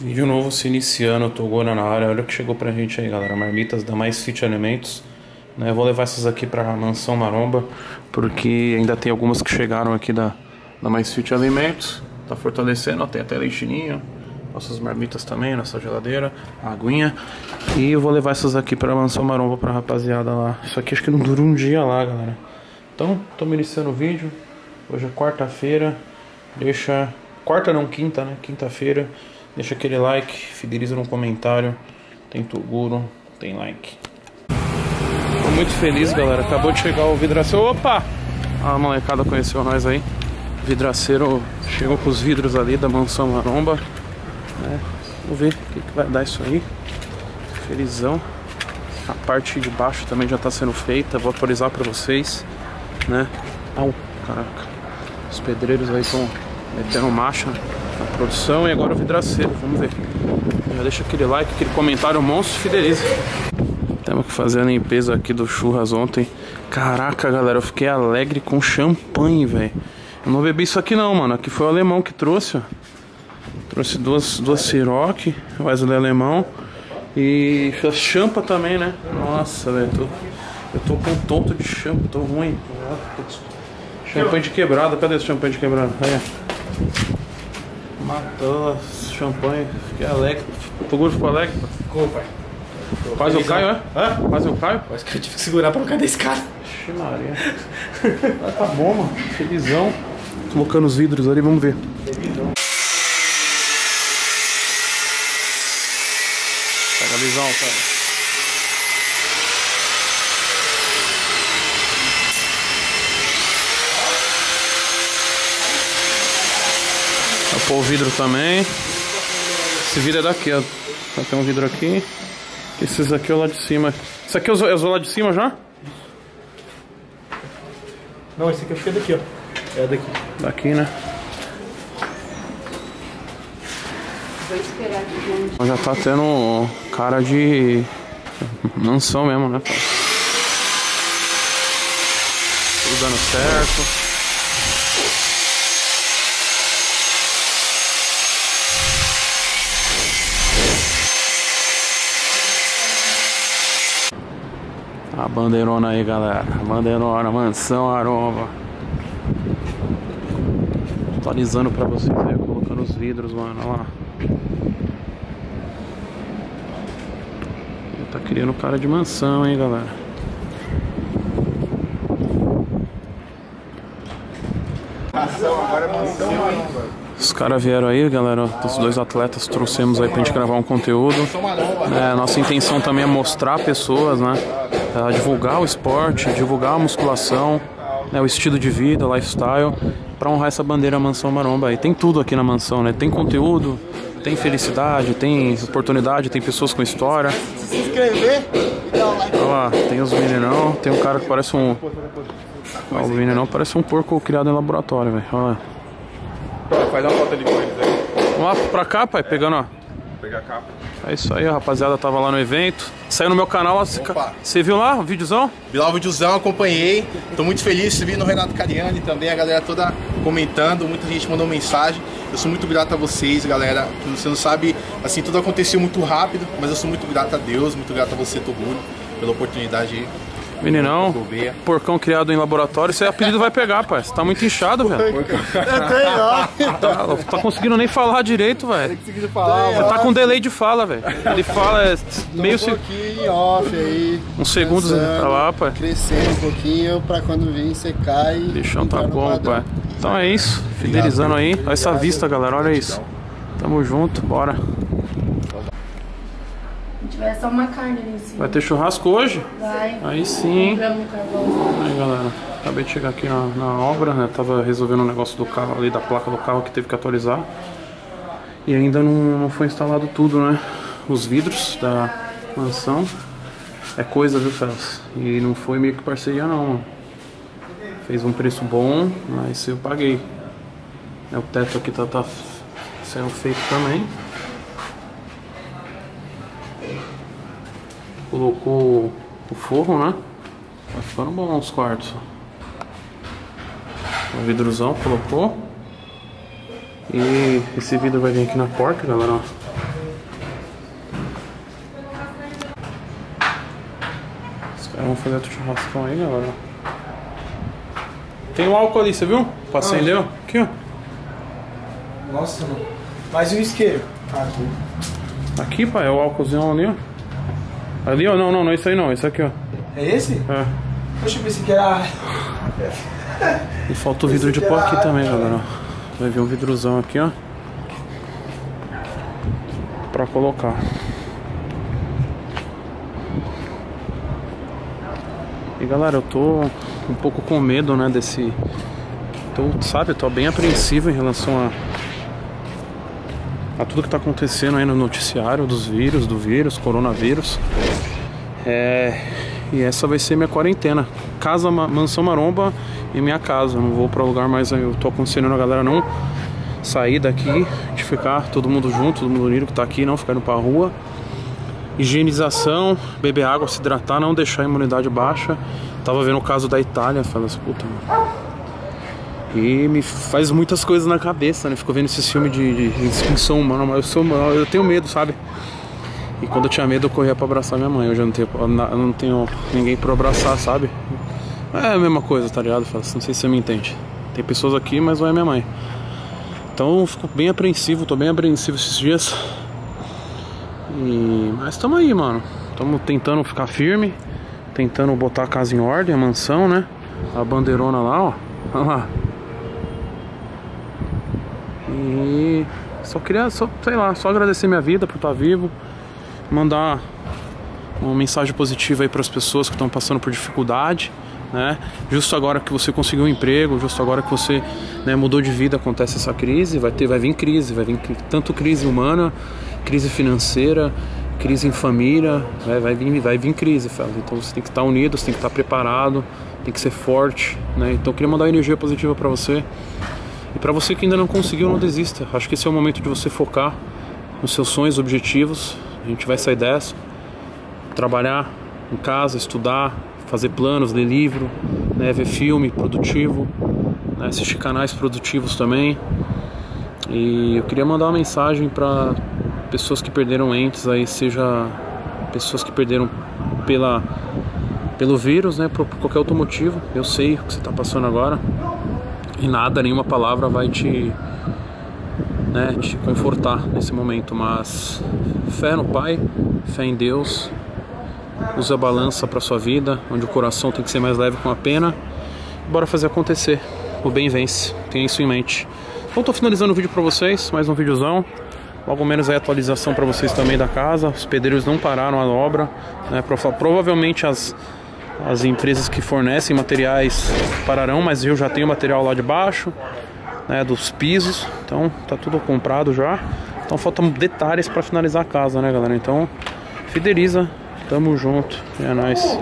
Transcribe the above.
Vídeo novo se iniciando, Togona na área. Olha o que chegou pra gente aí, galera. Marmitas da Mais Fit Alimentos. Né, vou levar essas aqui pra Mansão Maromba, porque ainda tem algumas que chegaram aqui da, da Mais Fit Alimentos. Tá fortalecendo, ó, tem até leitinho. Nossas marmitas também, nossa geladeira, a aguinha. E eu vou levar essas aqui pra Mansão Maromba pra rapaziada lá. Isso aqui acho que não dura um dia lá, galera. Então, estamos iniciando o vídeo. Hoje é quarta-feira. Deixa. Quarta não, quinta, né? Quinta-feira. Deixa aquele like, fideliza no comentário. Tem Toguro, tem like. Tô muito feliz, galera. Acabou de chegar o vidraceiro. Opa! A molecada conheceu nós aí. Vidraceiro chegou com os vidros ali da mansão Maromba. Né? Vamos ver o que, que vai dar isso aí. Felizão. A parte de baixo também já está sendo feita. Vou atualizar para vocês. Né? Au, caraca. Os pedreiros aí estão metendo marcha na produção e agora o vidraceiro. Vamos ver. Já deixa aquele like, aquele comentário monstro fideliza. Temos que fazer a limpeza aqui do churras ontem. Caraca, galera, eu fiquei alegre com champanhe, velho. Eu não bebi isso aqui não, mano. Aqui foi o alemão que trouxe, ó. Trouxe duas, duas Ciroc, o alemão. E champa também, né? Nossa, velho. Tô, eu tô com tonto de champa, tô ruim. Champanhe de quebrada, cadê esse champanhe de quebrada? Aí. Matou champanhe, fiquei alegre. Tu gosto ficou alegre? Ficou, pai. Quase eu caio, é? Hã? Quase eu caio? Acho que eu tive que segurar pra não cair da escada. Ixi, Maria. ah, tá bom, mano. Felizão. Colocando os vidros ali, vamos ver. Visão, cara. Vou pôr o vidro também. Esse vidro é daqui, ó. Só tem um vidro aqui. Esses aqui é o lá de cima. Esse aqui é o é lá de cima já? Não, esse aqui acho que é daqui, ó. É daqui. Daqui, né? Já tá tendo cara de mansão mesmo, né? Tudo dando certo. A bandeirona aí, galera. Bandeirona, mansão aroma. Atualizando pra vocês aí, colocando os vidros, mano. Olha lá. Tá criando cara de mansão, hein, galera. Agora é mansão, Os caras vieram aí, galera. Os dois atletas trouxemos aí pra gente gravar um conteúdo. É, nossa intenção também é mostrar pessoas, né? É, divulgar o esporte, divulgar a musculação, né, o estilo de vida, lifestyle, pra honrar essa bandeira Mansão Maromba. E tem tudo aqui na mansão, né? Tem conteúdo, tem felicidade, tem oportunidade, tem pessoas com história. Se inscrever, dá um like. Olha lá, tem os meninão, tem um cara que parece um. Ó, o meninão parece um porco criado em laboratório, velho. Olha lá. Faz uma foto ali com eles aí. Vamos lá pra cá, pai, pegando, ó. Pegar a capa. É isso aí, rapaziada tava lá no evento. Saiu no meu canal, você viu lá o videozão? Vi lá o videozão, acompanhei. Tô muito feliz, vi no Renato Cariani também, a galera toda comentando, muita gente mandou mensagem. Eu sou muito grato a vocês, galera. Você não sabe, assim, tudo aconteceu muito rápido, mas eu sou muito grato a Deus, muito grato a você, Toguro, pela oportunidade Meninão, porcão criado em laboratório, esse apelido vai pegar, pai. Você tá muito inchado, velho. Tá, tá conseguindo nem falar direito, velho. Você tá com delay de fala, velho. Ele fala é, meio um se... pouquinho off aí. uns segundos dançando, pra lá, pai. Crescendo um pouquinho pra quando vir você cai. O bichão tá bom, pai. Então é isso. Fidelizando aí. Olha essa vista, galera. Olha isso. Tamo junto, bora. Tiver só uma carne ali em cima. Vai ter churrasco hoje? Vai. Aí sim. Um. Aí galera, acabei de chegar aqui na, na obra, né? Tava resolvendo o negócio do carro ali, da placa do carro que teve que atualizar. E ainda não, não foi instalado tudo, né? Os vidros da mansão. É coisa, viu, Felas? E não foi meio que parceria não, mano. Fez um preço bom, mas eu paguei. É, o teto aqui tá, tá sendo feito também. Colocou o forro, né? Tá ficando bom os quartos. O vidrozão colocou. E esse vidro vai vir aqui na porta, galera. ó. Os caras vão fazer outro churrascão aí, galera. Tem um álcool ali, você viu? Pra acender, ó. Aqui, ó. Nossa, mano. Mais um isqueiro. Ah, aqui. Aqui, pai, é o álcoolzinho ali, ó. Ali, ó. Não, não, não é isso aí não. Esse aqui, ó. É esse? É. Poxa, eu pensei que era. E falta o vidro de pó aqui também, galera. ó. Vai vir um vidrozão aqui, ó. Pra colocar. E galera, eu tô um pouco com medo, né, desse... Tô, sabe, eu tô bem apreensivo em relação a... A tudo que tá acontecendo aí no noticiário dos vírus, do vírus, coronavírus. É... E essa vai ser minha quarentena. Casa, Ma- mansão maromba e minha casa. Não vou pra lugar mais. Eu tô aconselhando a galera não sair daqui, de ficar todo mundo junto, todo mundo unido que tá aqui, não ficar indo pra rua. Higienização, beber água, se hidratar, não deixar a imunidade baixa. Tava vendo o caso da Itália, falei assim, puta, mano. E me faz muitas coisas na cabeça, né? Fico vendo esses filmes de, de, extinção humana, mas eu sou eu tenho medo, sabe? E quando eu tinha medo, eu corria pra abraçar minha mãe. Hoje eu não tenho, eu não tenho ninguém pra abraçar, sabe? É a mesma coisa, tá ligado? Não sei se você me entende. Tem pessoas aqui, mas não é minha mãe. Então eu fico bem apreensivo, tô bem apreensivo esses dias. E... Mas tamo aí, mano. Tamo tentando ficar firme. Tentando botar a casa em ordem, a mansão, né? A bandeirona lá, ó. Olha lá. E só queria, só, sei lá, só agradecer minha vida por estar vivo, mandar uma mensagem positiva aí para as pessoas que estão passando por dificuldade, né? Justo agora que você conseguiu um emprego, justo agora que você né, mudou de vida, acontece essa crise, vai ter, vai vir crise, vai vir tanto crise humana, crise financeira, crise em família, vai, vai vir, vai vir crise, Fela. Então você tem que estar unido, você tem que estar preparado, tem que ser forte, né? Então eu queria mandar energia positiva para você. E para você que ainda não conseguiu, não desista. Acho que esse é o momento de você focar nos seus sonhos, objetivos. A gente vai sair dessa, trabalhar em casa, estudar, fazer planos, ler livro, né, ver filme produtivo, né, assistir canais produtivos também. E eu queria mandar uma mensagem para pessoas que perderam entes aí, seja pessoas que perderam pela pelo vírus, né, por, por qualquer outro motivo. Eu sei o que você está passando agora. E nada, nenhuma palavra vai te, né, te confortar nesse momento, mas fé no Pai, fé em Deus, use a balança para sua vida, onde o coração tem que ser mais leve com a pena. Bora fazer acontecer. O bem vence. Tenha isso em mente. Então tô finalizando o vídeo para vocês, mais um videozão. Logo menos aí a atualização para vocês também da casa. Os pedreiros não pararam a obra, né? Prova- Provavelmente as as empresas que fornecem materiais pararão, mas eu já tenho material lá de baixo, né, dos pisos, então tá tudo comprado já. Então faltam detalhes para finalizar a casa, né, galera? Então fideliza, tamo junto, é nóis.